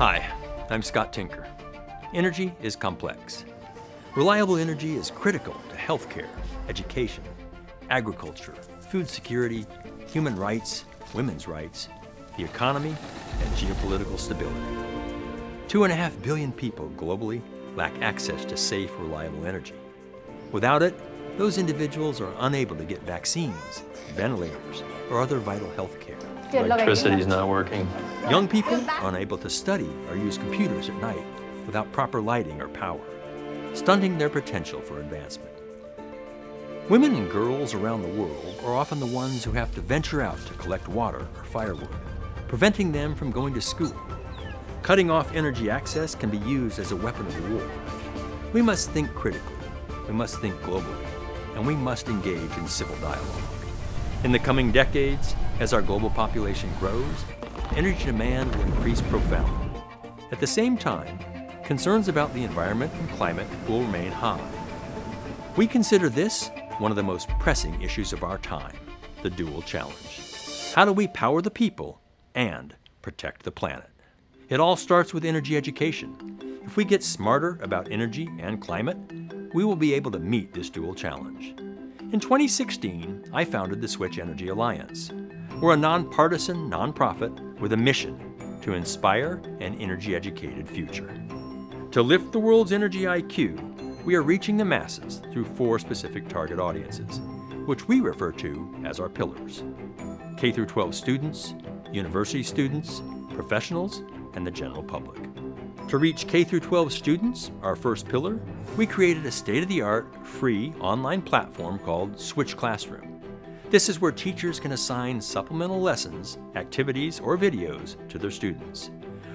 Hi, I'm Scott Tinker. Energy is complex. Reliable energy is critical to healthcare, education, agriculture, food security, human rights, women's rights, the economy, and geopolitical stability. Two and a half billion people globally lack access to safe, reliable energy. Without it, those individuals are unable to get vaccines, ventilators, or other vital health care. Electricity's not working. Young people unable to study or use computers at night without proper lighting or power, stunting their potential for advancement. Women and girls around the world are often the ones who have to venture out to collect water or firewood, preventing them from going to school. Cutting off energy access can be used as a weapon of war. We must think critically, we must think globally, and we must engage in civil dialogue. In the coming decades, as our global population grows, energy demand will increase profoundly. At the same time, concerns about the environment and climate will remain high. We consider this one of the most pressing issues of our time, the dual challenge. How do we power the people and protect the planet? It all starts with energy education. If we get smarter about energy and climate, we will be able to meet this dual challenge. In 2016, I founded the Switch Energy Alliance. We're a nonpartisan nonprofit with a mission to inspire an energy educated future. To lift the world's energy IQ, we are reaching the masses through four specific target audiences, which we refer to as our pillars K 12 students, university students, professionals, and the general public. To reach K 12 students, our first pillar, we created a state of the art, free online platform called Switch Classroom. This is where teachers can assign supplemental lessons, activities, or videos to their students.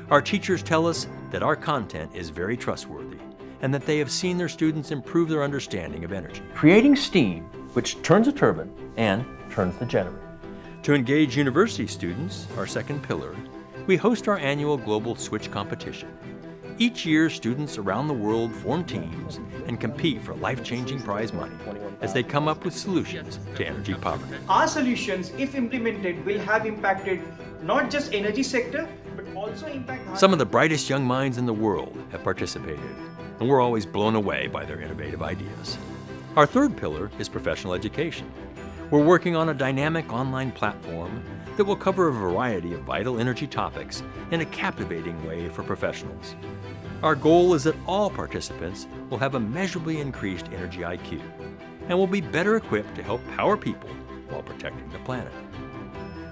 Our teachers tell us that our content is very trustworthy and that they have seen their students improve their understanding of energy. Creating steam, which turns a turbine and turns the generator. To engage university students, our second pillar, we host our annual Global Switch competition. Each year, students around the world form teams and compete for life-changing prize money as they come up with solutions to energy poverty. Our solutions, if implemented, will have impacted not just energy sector, but also impact... Some of the brightest young minds in the world have participated, and we're always blown away by their innovative ideas. Our third pillar is professional education. We're working on a dynamic online platform that will cover a variety of vital energy topics in a captivating way for professionals. Our goal is that all participants will have a measurably increased energy IQ and will be better equipped to help power people while protecting the planet.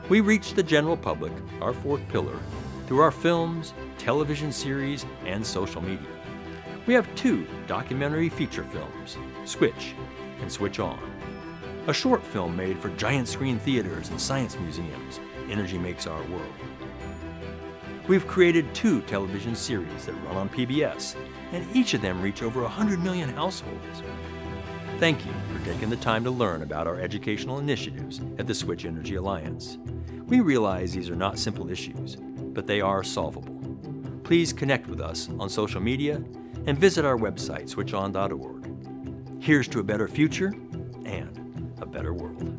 We reach the general public, our fourth pillar, through our films, television series, and social media. We have two documentary feature films, Switch and Switch On. A short film made for giant screen theaters and science museums, Energy Makes Our World. We've created two television series that run on PBS, and each of them reach over 100 million households. Thank you for taking the time to learn about our educational initiatives at the Switch Energy Alliance. We realize these are not simple issues, but they are solvable. Please connect with us on social media and visit our website, switchon.org. Here's to a better future and better world.